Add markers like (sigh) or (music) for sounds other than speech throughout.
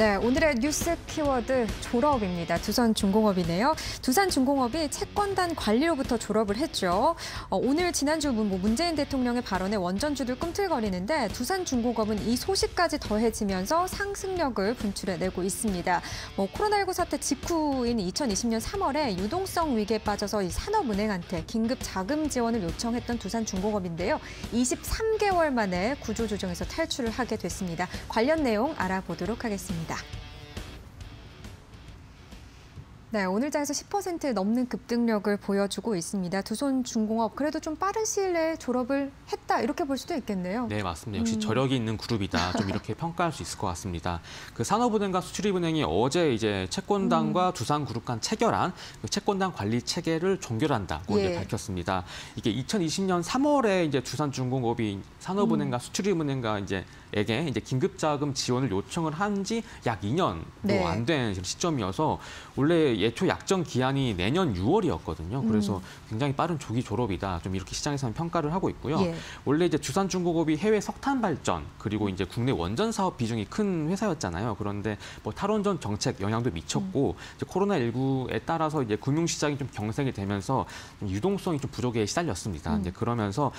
네, 오늘의 뉴스 키워드 졸업입니다. 두산중공업이네요. 두산중공업이 채권단 관리로부터 졸업을 했죠. 어, 오늘 지난주 뭐 문재인 대통령의 발언에 원전주들 꿈틀거리는데 두산중공업은 이 소식까지 더해지면서 상승력을 분출해내고 있습니다. 뭐 코로나19 사태 직후인 2020년 3월에 유동성 위기에 빠져서 이 산업은행한테 긴급 자금 지원을 요청했던 두산중공업인데요. 23개월 만에 구조조정에서 탈출을 하게 됐습니다. 관련 내용 알아보도록 하겠습니다. 있습니다. 네, 오늘 장에서 10% 넘는 급등력을 보여주고 있습니다. 두손 중공업 그래도 좀 빠른 시일 내에 졸업을 했다 이렇게 볼 수도 있겠네요. 네, 맞습니다. 역시 음. 저력이 있는 그룹이다. 좀 이렇게 평가할 수 있을 것 같습니다. 그 산업은행과 수출입은행이 어제 이제 채권단과 음. 두산그룹 간 체결한 그 채권단 관리 체계를 종결한다고 예. 이제 밝혔습니다. 이게 2020년 3월에 이제 두산중공업이 산업은행과 음. 수출입은행과 이제 에게 이제 긴급자금 지원을 요청을 한 지 약 2년도 네. 안된 시점이어서 원래 예초 약정 기한이 내년 6월이었거든요. 그래서 음. 굉장히 빠른 조기 졸업이다. 좀 이렇게 시장에서는 평가를 하고 있고요. 예. 원래 이제 두산중공업이 해외 석탄 발전 그리고 이제 국내 원전 사업 비중이 큰 회사였잖아요. 그런데 뭐 탈원전 정책 영향도 미쳤고 이제 코로나 19에 따라서 이제 금융 시장이 좀 경색이 되면서 좀 유동성이 좀 부족에 시달렸습니다. 음. 이제 그러면서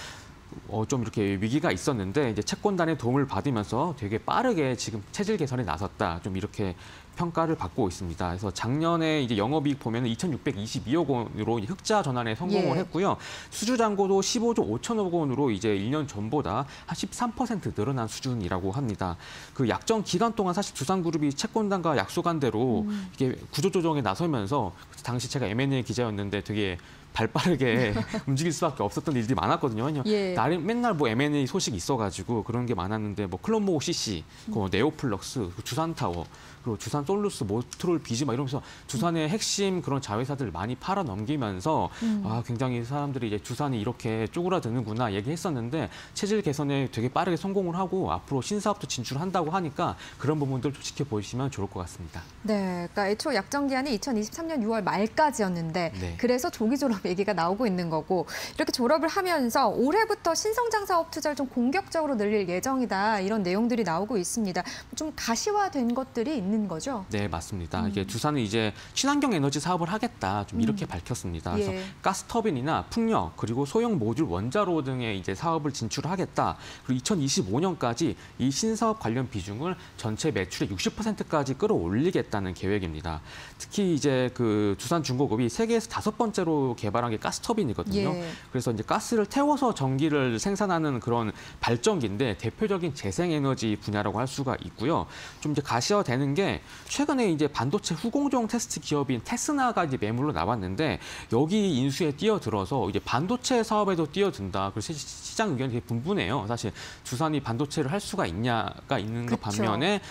어, 좀 이렇게 위기가 있었는데 이제 채권단의 도움을 받으면서 되게 빠르게 지금 체질 개선에 나섰다. 좀 이렇게 평가를 받고 있습니다. 그래서 작년에 이제 영업이익 보면은 2,622억 원으로 흑자 전환에 성공을 예. 했고요. 수주 잔고도 15조 5천억 원으로 이제 1년 전보다 한 13% 늘어난 수준이라고 합니다. 그 약정 기간 동안 사실 두산그룹이 채권단과 약속한 대로 음. 이게 구조조정에 나서면서 당시 제가 M&A 기자였는데 되게 발빠르게 (laughs) 움직일 수밖에 없었던 일들이 많았거든요. 예. 나름 맨날 뭐 M&A 소식 있어가지고 그런 게 많았는데 뭐 클론모 CC, 그 네오플럭스, 그 두산타워, 그리고 두산 솔루스, 모트롤 비즈 막 이러면서 두산의 핵심 그런 자회사들을 많이 팔아 넘기면서 음. 아 굉장히 사람들이 이제 두산이 이렇게 쪼그라드는구나 얘기했었는데 체질 개선에 되게 빠르게 성공을 하고 앞으로 신사업도 진출한다고 하니까 그런 부분들 좀 지켜보시면 좋을 것 같습니다. 네, 그러니까 애초 약정 기한이 2023년 6월 말까지였는데 네. 그래서 조기 졸업 얘기가 나오고 있는 거고 이렇게 졸업을 하면서 올해부터 신 성장 사업 투자를 좀 공격적으로 늘릴 예정이다 이런 내용들이 나오고 있습니다. 좀 가시화된 것들이 있는 거죠? 네, 맞습니다. 음. 이게 두산은 이제 친환경 에너지 사업을 하겠다. 좀 이렇게 밝혔습니다. 그래서 예. 가스터빈이나 풍력 그리고 소형 모듈 원자로 등의 이제 사업을 진출하겠다. 그리고 2025년까지 이 신사업 관련 비중을 전체 매출의 60%까지 끌어올리겠다는 계획입니다. 특히 이제 그 두산 중공업이 세계에서 다섯 번째로 개발한 게 가스터빈이거든요. 예. 그래서 이제 가스를 태워서 전기를 생산하는 그런 발전기인데 대표적인 재생에너지 분야라고 할 수가 있고요. 좀 이제 가시화되는 게 최근에 이제 반도체 후공정 테스트 기업인 테스나가 이제 매물로 나왔는데 여기 인수에 뛰어들어서 이제 반도체 사업에도 뛰어든다. 그래서 시- 시장 의견이 되게 분분해요. 사실 두산이 반도체를 할 수가 있냐가 있는 것 그쵸. 반면에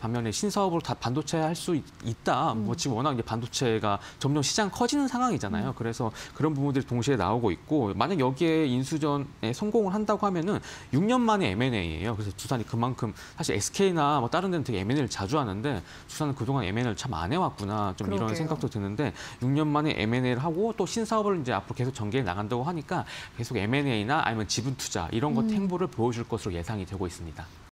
반면에 신사업으로 다 반도체 할 수 있다. 뭐 지금 워낙 이제 반도체가 점점 시장 커지는 상황이잖아요. 그래서 그런 부분들이 동시에 나오고 있고 만약 여기에 인수전에 성공을 한다고 하면은 6년 만에 M&A예요. 그래서 두산이 그만큼 사실 SK나 뭐 다른 데는 되게 M&A를 자주 하는데 두산은 그동안 M&A를 참 안 해왔구나. 좀 그러게요. 이런 생각도 드는데 6년 만에 M&A를 하고 또 신사업을 이제 앞으로 계속 전개해 나간다고 하니까 계속 M&A나 아니면 지분 투자 이런 것 음. 행보를 보여줄 것으로 예상이 되고 있습니다.